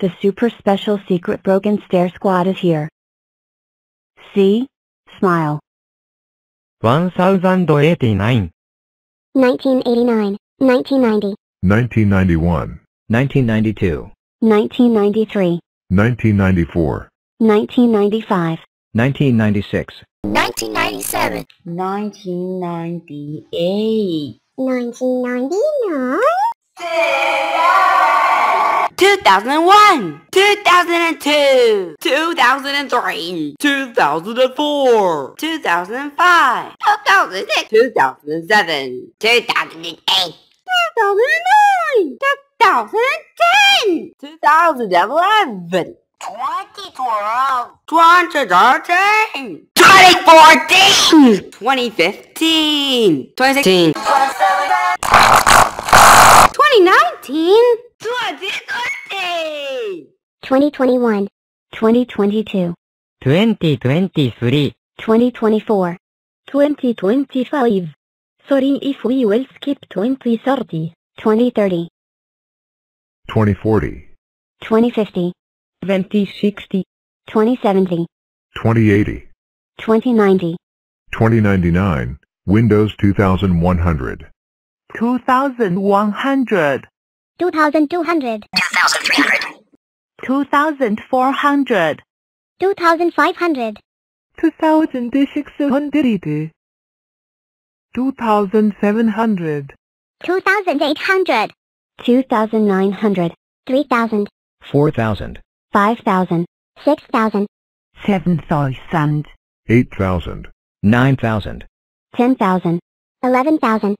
The super special secret broken stair squad is here. See? Smile. 1089 1989, 1990, 1991, 1992 1993. 1994, 1995. 1996 1997, 1998, 1999, 2001, 2002, 2003, 2004, 2005, 2006, 2007, 2008, 2009, 2010, 2011, 2012, 2013, 2014, 2015, 2016, 2017, 2019, 2020. 2021, 2022. 2023 2024. 2025. Sorry if we will skip 2030, 2030. 2040, 2050. 2060, 2070. 2080, 2090. 2099, Windows 2100, 2100, 2200, 2300, 2400, 2500, 2600, 2700, 2800, 2900. 3000, 4000 5000. 6000, 7000, 8000, 9000 10,000. 11000.